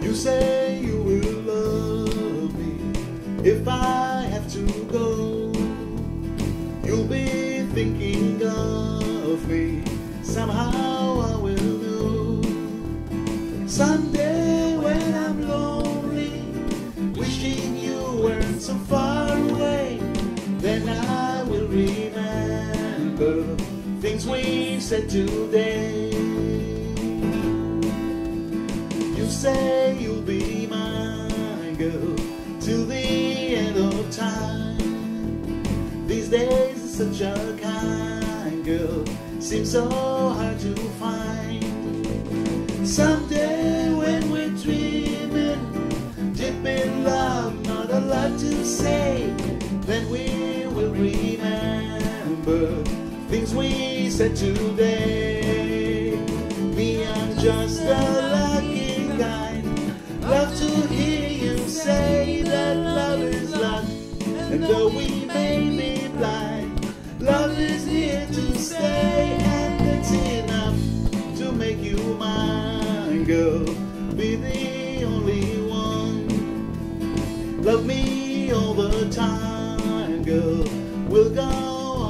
You say you will love me if I have to go. You'll be thinking of me. Somehow I will know. Someday when I'm lonely, wishing you weren't so far away, then I will remember things we said today. You say you'll be my girl till the end of time. These days, such a kind girl seems so hard to find. Someday, when we're dreaming, deep in love, not a lot to say, then we will remember things we said today. Me, I'm just a though we may be blind, love is here to stay, and it's enough to make you mine, girl. Be the only one. Love me all the time, girl. We'll go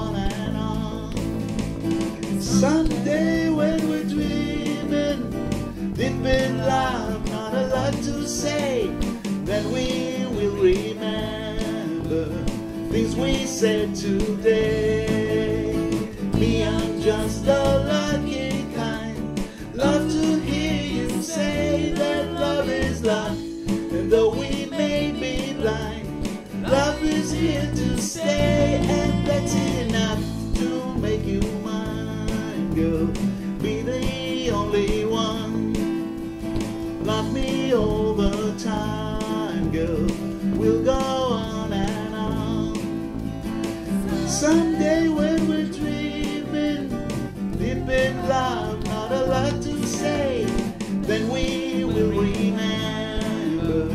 on and on. Someday when we're dreaming, deep in love, not a lot to say, then we will remember things we said today. Me, I'm just a lucky kind. Love to hear you say that love is love, and though we may be blind, love is here to stay, and that's enough to make you mine, girl. Be the only one. Love me all the time, girl. We'll go Someday when we're dreaming, deep in love, not a lot to say, then we will remember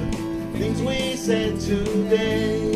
things we said today.